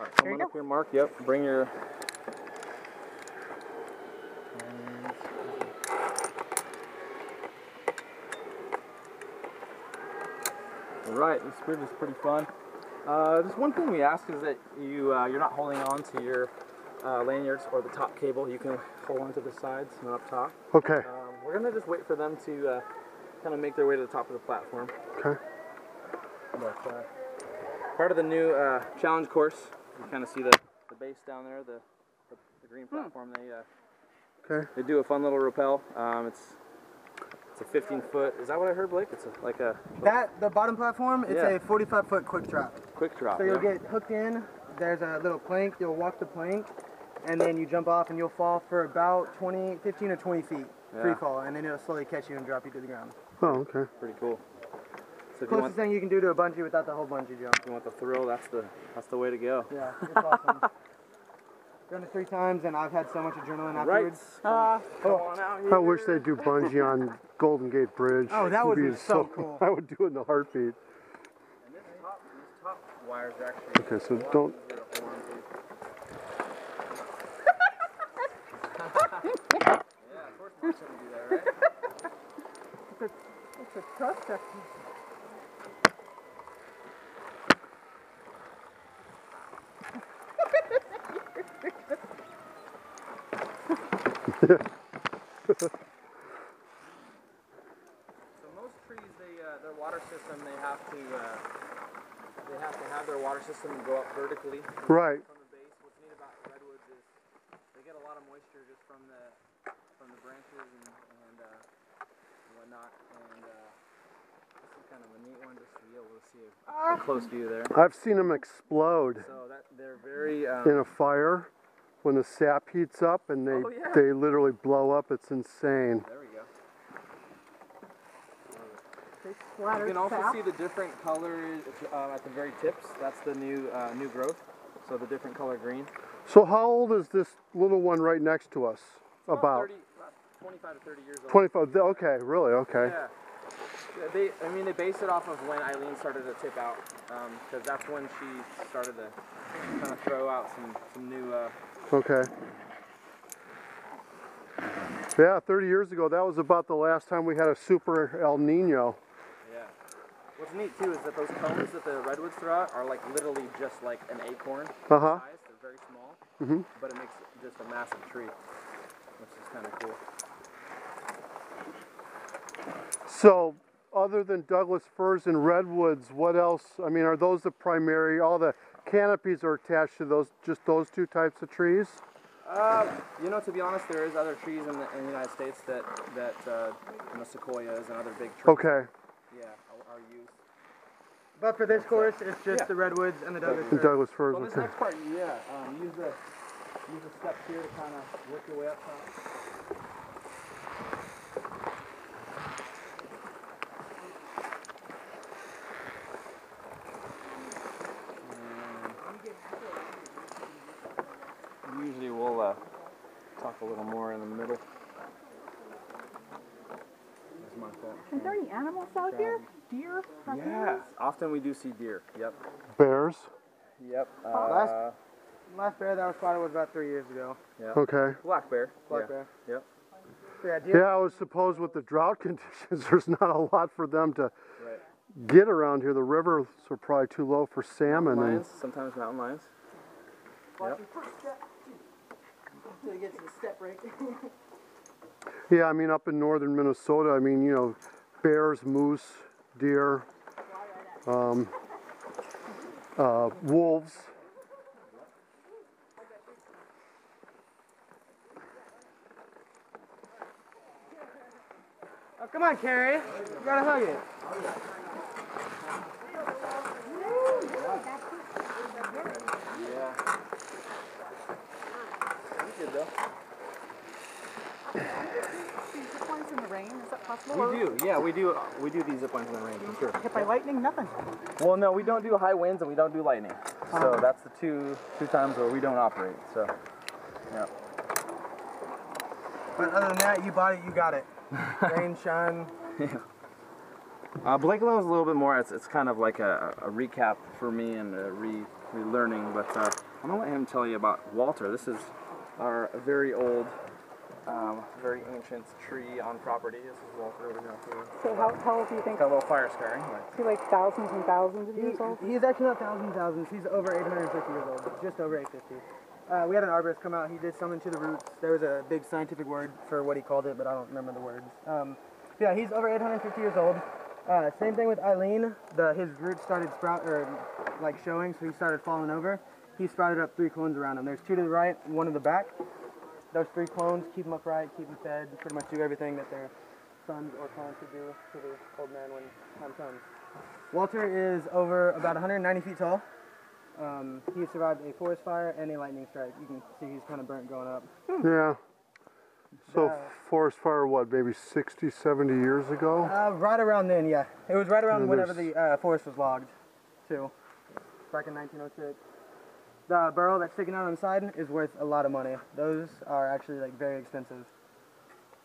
All right, Here come on up here, Mark. Yep, bring your. All right, this bridge is pretty fun. Uh, just one thing we ask is that you uh, you're not holding on to your uh, lanyards or the top cable. You can hold on to the sides, not up top. Okay. Um, we're gonna just wait for them to uh, kind of make their way to the top of the platform. Okay. But uh, part of the new uh, challenge course, you kind of see the, the base down there, the, the, the green platform. They uh, Okay. they do a fun little rappel. Um, it's it's a 15 foot. Is that what I heard, Blake? It's a, like a That the bottom platform, it's Yeah. a 45 foot quick drop. quick drop. So you'll yeah? get hooked in. There's a little plank. You'll walk the plank, and then you jump off, and you'll fall for about 20, 15 or 20 feet free fall, and then it'll slowly catch you and drop you to the ground. Oh, okay. pretty cool. So if you Closest want, thing you can do to a bungee without the whole bungee jump. If you want the thrill, that's the that's the way to go. Yeah, it's awesome. Done it three times, and I've had so much adrenaline Right. afterwards. Uh, Come on out here. I wish they'd do bungee on Golden Gate Bridge. Oh, that would be so cool. I would do it in a heartbeat. And this top, these top wires actually. Okay, so don't. yeah, of course do that, right? it's a trust So most trees, they uh, their water system, they have to uh, they have to have their water system go up vertically Right. from the base. What's neat about redwoods is they get a lot of moisture just from the from the branches and and, uh, whatnot. And uh, this is kind of a neat one just to be able to see a, a close view there. I've seen them explode So that they're very um, in a fire when the sap heats up and they Oh, yeah. they literally blow up. It's insane. there we go. You can also sap. see the different colors uh, at the very tips. That's the new uh, new growth. So the different color green. So how old is this little one right next to us? About 30, 25 to 30 years old. 25. Okay, really? Okay. Yeah. They, I mean, they base it off of when Eileen started to tip out, because that's when she started to kind of throw out some, some new. Uh, Okay. Yeah, 30 years ago, that was about the last time we had a super El Nino. yeah. What's neat too is that those cones that the redwoods throw out are like literally just like an acorn Uh huh. size. They're very small, Mhm. but it makes just a massive tree, which is kind of cool. So, other than Douglas firs and redwoods, what else? I mean, are those the primary? All the canopies are attached to those, just those two types of trees? Uh, you know, to be honest, there is other trees in the, in the United States that that uh, you know, sequoias and other big trees. Okay. Yeah, are, are used. But for this course, it's just Yeah. the redwoods and the Douglas And fir. Douglas firs. Well, this Okay. next part, yeah, um, use the use the steps here to kind of work your way up top. And Usually we'll uh, talk a little more in the middle. Let's mark that. Is there any animals out here? Deer? Yeah, often we do see deer. Yep. Bears. Yep. Last- Uh, Last bear that was spotted was about three years ago. yeah. Okay. Black bear. Black yeah. bear. Yep. Yeah. Yeah, I would suppose with the drought conditions, there's not a lot for them to Right. get around here. The rivers are probably too low for salmon. And, Lions, sometimes mountain lions. Yep. Until you get to the step right. yeah, I mean, up in northern Minnesota, I mean, you know, bears, moose, deer, um, uh, wolves. Oh, come on, Carrie. You gotta hug it. Pretty. Zip lines in the rain? Is that possible? We do, yeah, we do. We do these zip lines in the rain for sure. Hit by lightning? Nothing. Well, no, we don't do high winds and we don't do lightning. So that's the two two times where we don't operate. So, yeah. But other than that, you bought it, you got it. Rain, shine. Uh, Blake Love's a little bit more. It's, it's kind of like a, a recap for me and a re relearning. But uh, I'm gonna let him tell you about Walter. This is our very old, um, very ancient tree on property. This is Walter over here. So how, how old do you think? Got a little fire scarring. But Is he like thousands and thousands of He, years old? he's actually not thousands, thousands. He's over 850 years old, just over 850. Uh, we had an arborist come out. He did something to the roots. There was a big scientific word for what he called it, but I don't remember the words. Um, yeah, he's over 850 years old. Uh, same thing with Eileen. The his roots started sprout or like showing, so he started falling over. He sprouted up three clones around him. There's two to the right, one in the back. Those three clones keep them upright, keep them fed, pretty much do everything that their sons or clones should do to the old man when time comes. Walter is over about 190 feet tall. Um, he survived a forest fire and a lightning strike. You can see he's kind of burnt going up. Yeah. So Uh, forest fire, what, maybe 60, 70 years ago? Uh, right around then, yeah. It was right around whenever the uh, forest was logged, too. Back in 1906. The burl that's sticking out on the side is worth a lot of money. Those are actually like very expensive.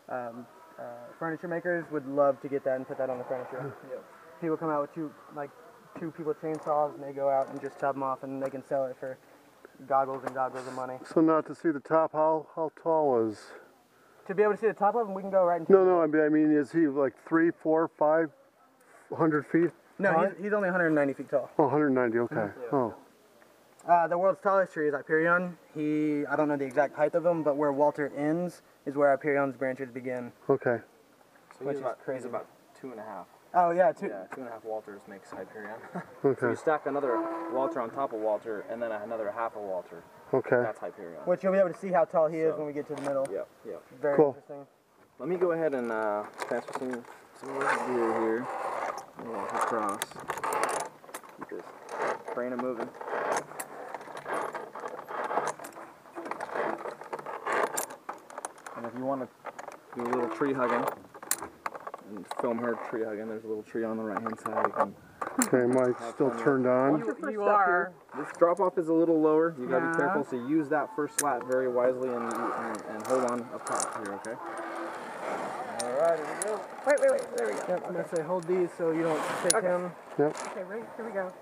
Um, uh, furniture makers would love to get that and put that on the furniture. People come out with two like two people chainsaws and they go out and just chop them off and they can sell it for goggles and goggles of money. So not to see the top, how, how tall is? To be able to see the top of them, we can go right into. No, no, I mean, I mean, is he like three, four, five hundred feet? No, he's, he's only 190 feet tall. Oh, 190, okay. Oh, Uh, the world's tallest tree is Hyperion. He, I don't know the exact height of him, but where Walter ends is where Hyperion's branches begin. okay. so Which he's is about, crazy. he's about two and a half. Oh yeah, two. Yeah, two and a half Walters makes Hyperion. okay. so you stack another Walter on top of Walter, and then another half of Walter. Okay. That's Hyperion. Which you'll be able to see how tall he is when we get to the middle. Yep, yep. Very Cool. interesting. Let me go ahead and uh, transfer some some of this gear here. Walk across. Keep this brain a moving. And if you want to do a little tree hugging and film her tree hugging, there's a little tree on the right hand side. You can, Okay, mic's still turned on. You, you star. up here. this drop off is a little lower. You gotta be careful. So use that first slat very wisely and, and, and hold on up top here, okay? Alright, here we go. Wait, wait, wait. There we go. Yep, I'm gonna say hold these so you don't take him. Okay, right. Here we go.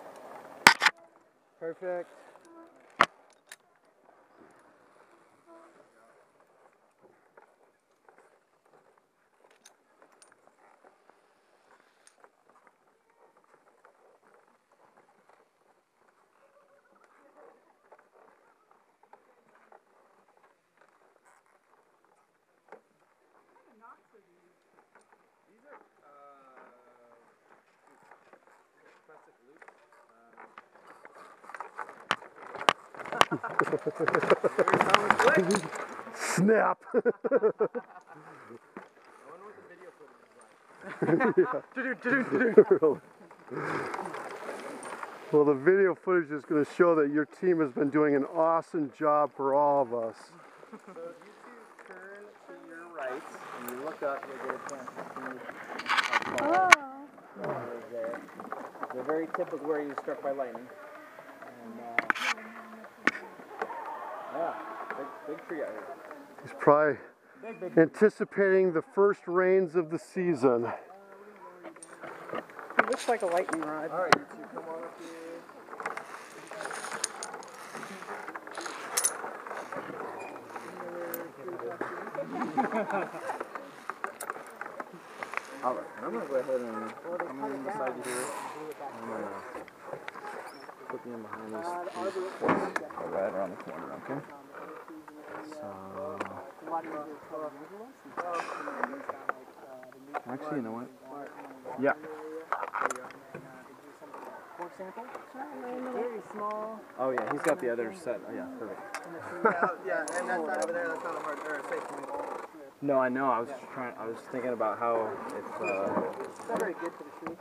Perfect. Snap! Well, the video footage is going to show that your team has been doing an awesome job for all of us. So if you two turn to your right and you look up, you'll get a chance to see how tall the oh. Walter is there. They're very typical where you struck by lightning. And uh, yeah, big, big tree out here. He's probably anticipating the first rains of the season. He looks like a lightning rod. All right, you two come on up here. All right, I'm gonna go ahead and I'm gonna beside you here. I'm gonna put you in behind these, these posts right around the corner, okay? So actually, you know what? Yeah. Very small. Oh yeah, he's got the other set. Oh, yeah, perfect. yeah, and that side over there, that's not a hard or a safe point. No, I know. I was trying. I was thinking about how it's. Uh, It's very good for the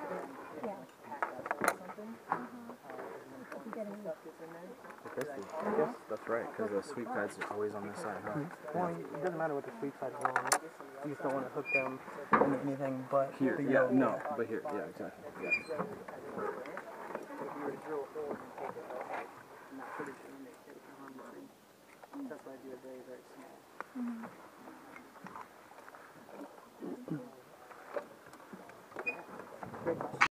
I guess that's right, because the uh, sweet pads are always on this side, huh? Mm-hmm. Well, it doesn't matter what the sweet side is on. You just don't want to hook them on anything but here. The yeah, no, but here. Yeah, exactly. Yeah. Mm -hmm.